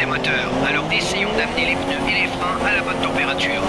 Alors essayons d'amener les pneus et les freins à la bonne température.